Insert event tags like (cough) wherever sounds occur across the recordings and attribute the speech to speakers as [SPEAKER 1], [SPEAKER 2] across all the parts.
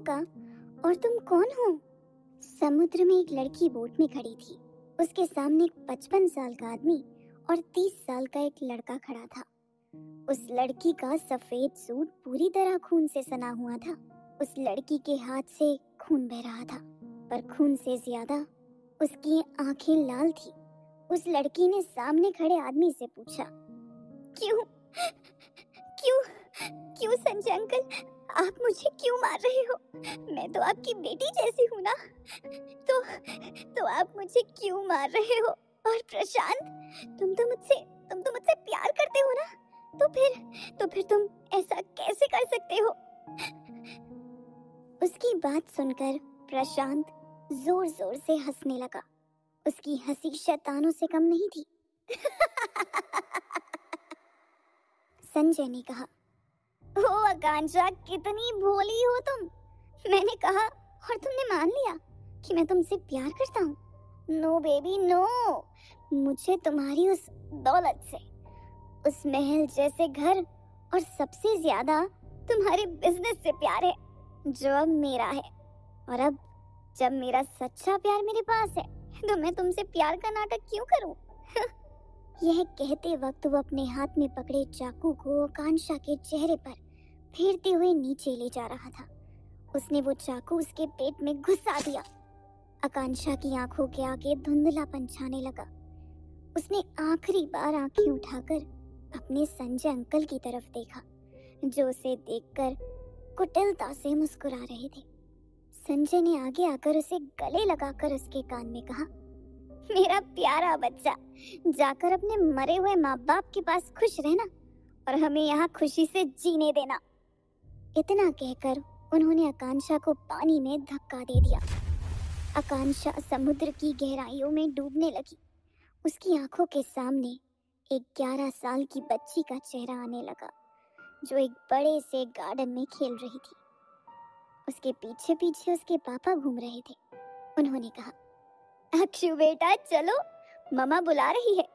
[SPEAKER 1] का? और तुम कौन हो? समुद्र में एक लड़की बोट में खड़ी थी। उसके सामने एक पचपन साल का आदमी और तीस साल का एक लड़का खड़ा था। उस लड़की का सफ़ेद सूट पूरी तरह खून से सना हुआ था। उस लड़की के हाथ से खून बह रहा था, पर खून से ज़्यादा उसकी आँखें लाल थी। उस लड़की ने सामने खड़े आदमी से पूछा, क्यों? क्यों? क्यों, संजय अंकल? आप मुझे क्यों मार रहे हो? मैं तो आपकी बेटी जैसी हूँ ना। तो तो आप मुझे क्यों मार रहे हो? और प्रशांत, तुम तो मुझसे, तुम तो मुझसे प्यार करते हो ना? तो फिर तो फिर तुम ऐसा कैसे कर सकते हो? उसकी बात सुनकर प्रशांत ज़ोर ज़ोर से हंसने लगा। उसकी हँसी शैतानों से कम नहीं थी। (laughs) संजय ने कहा आकांक्षा कितनी भोली हो तुम? मैंने कहा, और तुमने मान लिया कि मैं तुमसे प्यार करता हूँ? नो बेबी नो मुझे तुम्हारी उस दौलत से, उस महल जैसे घर और सबसे ज़्यादा तुम्हारे बिज़नेस से प्यार है, जो अब मेरा है। और अब जब मेरा सच्चा प्यार मेरे पास है तो मैं तुमसे प्यार का नाटक क्यों करूँ? (laughs) यह कहते वक्त वो अपने हाथ में पकड़े चाकू को आकांक्षा के चेहरे पर फेरते हुए नीचे ले जा रहा था। उसने वो चाकू उसके पेट में घुसा दिया। आकांक्षा की आँखों के आगे धुंधलापन छाने लगा। उसने आखिरी बार आँखें उठाकर अपने संजय अंकल की तरफ़ देखा, जो उसे देखकर कुटिलता से मुस्कुरा रहे थे। संजय ने आगे आकर उसे गले लगाकर उसके कान में कहा, मेरा प्यारा बच्चा, जाकर अपने मरे हुए माँ बाप के पास खुश रहना और हमें यहाँ खुशी से जीने देना। इतना कहकर उन्होंने आकांक्षा को पानी में धक्का दे दिया। आकांक्षा समुद्र की गहराइयों में डूबने लगी। उसकी आँखों के सामने एक ग्यारह साल की बच्ची का चेहरा आने लगा, जो एक बड़े से गार्डन में खेल रही थी। उसके पीछे पीछे उसके पापा घूम रहे थे। उन्होंने कहा, अक्षु बेटा, चलो ममा बुला रही है।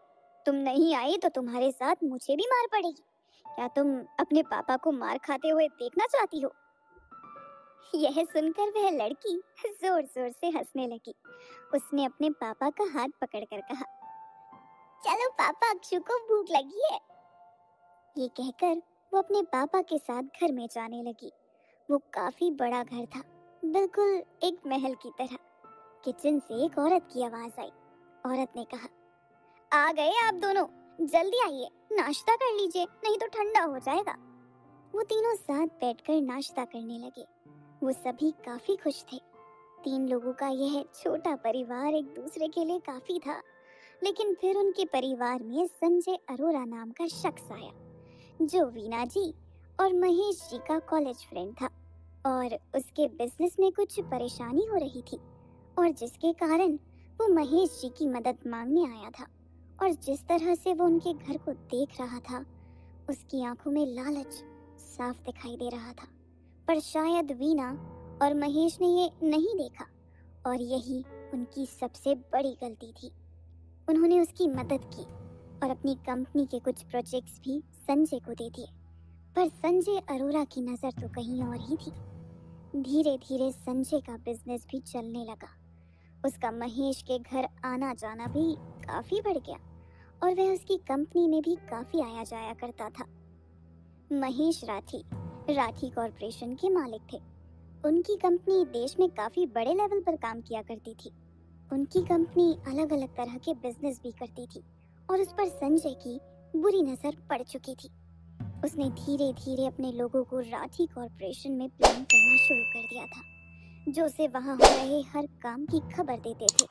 [SPEAKER 1] तुम नहीं आई तो तुम्हारे साथ मुझे भी मार पड़ेगी। क्या तुम अपने पापा को मार खाते हुए देखना चाहती हो? यह सुनकर वह लड़की ज़ोर ज़ोर से हंसने लगी। उसने अपने पापा का हाथ पकड़कर कहा, चलो पापा, अक्षु को भूख लगी है। ये कहकर वो अपने पापा के साथ घर में जाने लगी। वो काफ़ी बड़ा घर था, बिल्कुल एक महल की तरह। किचन से एक औरत की आवाज़ आई। औरत ने कहा, आ गए आप दोनों, जल्दी आइए। नाश्ता कर लीजिए, नहीं तो ठंडा हो जाएगा। वो तीनों साथ बैठकर नाश्ता करने लगे। वो सभी काफ़ी खुश थे। तीन लोगों का यह छोटा परिवार एक दूसरे के लिए काफ़ी था। लेकिन फिर उनके परिवार में संजय अरोरा नाम का शख्स आया, जो वीना जी और महेश जी का कॉलेज फ्रेंड था। और उसके बिज़नेस में कुछ परेशानी हो रही थी, और जिसके कारण वो महेश जी की मदद मांगने आया था। और जिस तरह से वो उनके घर को देख रहा था, उसकी आँखों में लालच साफ़ दिखाई दे रहा था। पर शायद वीना और महेश ने ये नहीं देखा, और यही उनकी सबसे बड़ी गलती थी। उन्होंने उसकी मदद की और अपनी कंपनी के कुछ प्रोजेक्ट्स भी संजय को दे दिए। पर संजय अरोरा की नज़र तो कहीं और ही थी। धीरे धीरे संजय का बिज़नेस भी चलने लगा। उसका महेश के घर आना जाना भी काफ़ी बढ़ गया। और वह उसकी कंपनी में भी काफ़ी आया जाया करता था। महेश राठी राठी कॉरपोरेशन के मालिक थे। उनकी कंपनी देश में काफ़ी बड़े लेवल पर काम किया करती थी। उनकी कंपनी अलग अलग तरह के बिज़नेस भी करती थी और उस पर संजय की बुरी नज़र पड़ चुकी थी। उसने धीरे धीरे अपने लोगों को राठी कॉरपोरेशन में प्लान करना शुरू कर दिया था, जो उसे वहाँ हो रहे हर काम की खबर देते थे।